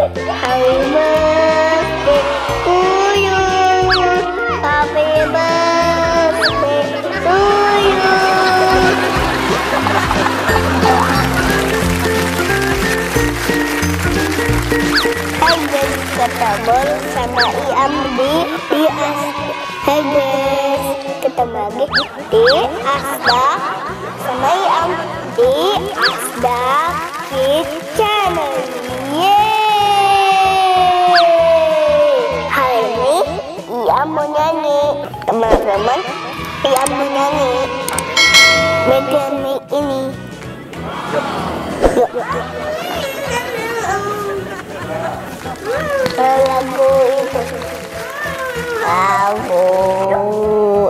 Happy birthday sama Iam di di As. Guys, ketemu lagi di Asda sama Iam. Di Asda Iam mau nyanyi, teman-teman. Iam mau nyanyi. Mic ini. Lagu itu lagu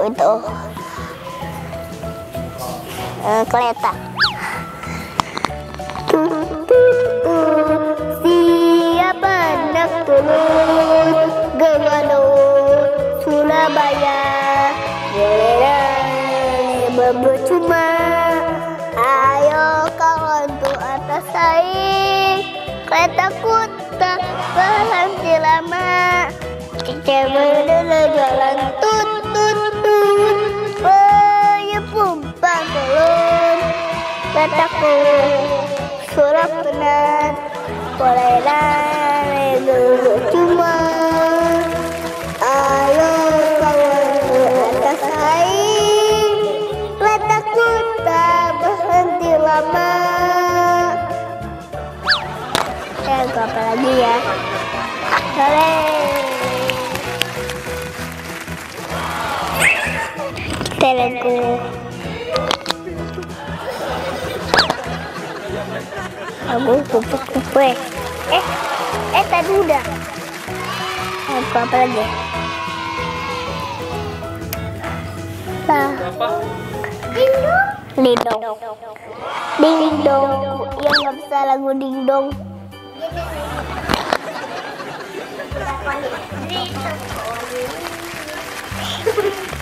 itu Eh, saing Keretaku tak berhenti lama. Kecewa dulu jalan tut tut tut. Bayi pumpang turun Keretaku Teleku. Aku kupu-kupu. Eh, eh tadi udah. Aku apa lagi? Lah. Dingdong. Dingdong. Yang nggak bisa lagu dingdong.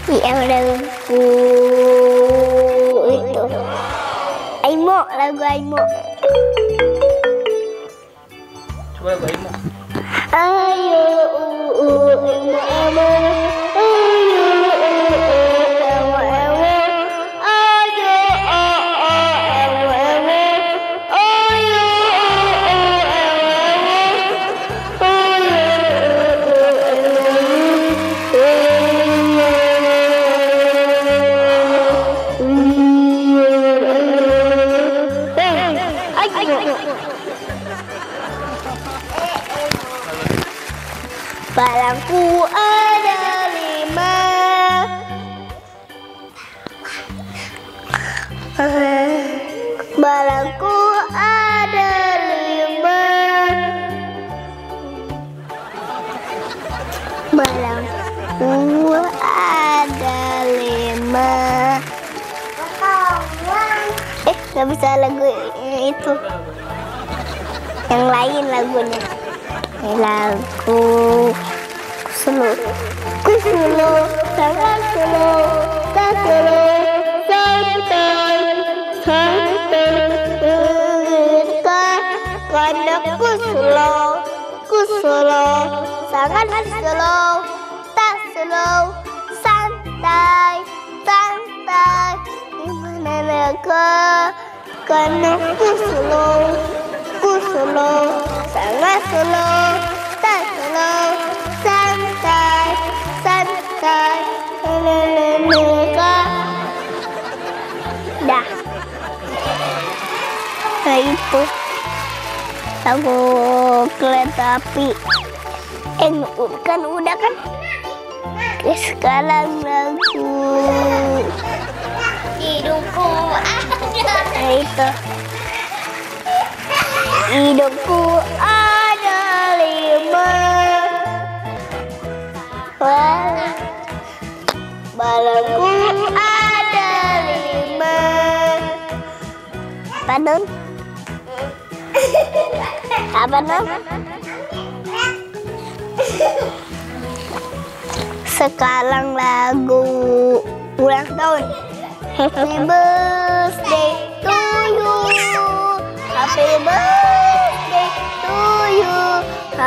Iya lagu itu. Aimo lagu Aimo. Coba lagu Aimo. Ayo Aimo Aimo Balangku ada lima. Balangku ada lima. Balangku ada lima. Eh, gak bisa lagu itu Yang lain lagunya Ini lagu Kusulu Kusulu Sangat sulu sulu Santai Santai Kita Karena kusulu Kusulu Sangat sulu Tak sulu Santai Santai Di mana naga Karena kusulu Sangat sulu Tak sulu Santai Santai Nenek Dah. Nah itu Lagu kereta api. Eh kan udah kan? Oke, sekarang lagu. Hidupku ada. Nah itu Hidupku ada lima. Wah, Balangku ada lima. Apa? Apa Nun? Sekarang lagu ulang tahun. Happy birthday to you. Happy birthday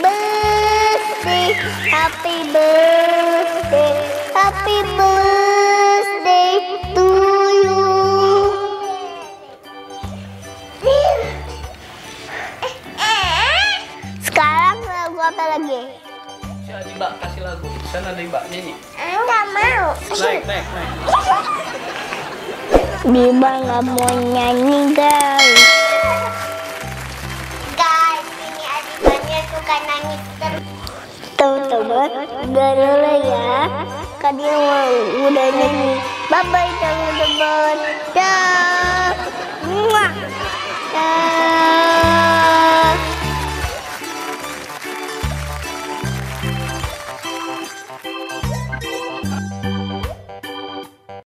Birthday. Happy birthday. Happy birthday to you. Sekarang lagu apa lagi? Si Adi Mbak kasih lagu. Sana ada Mbak nyanyi. Enggak mau. Naik, naik, naik. Biba nggak mau nyanyi. Guys, Teman-teman, udah ya. Dia mau udah nyanyi. Bye bye teman-teman. Dah.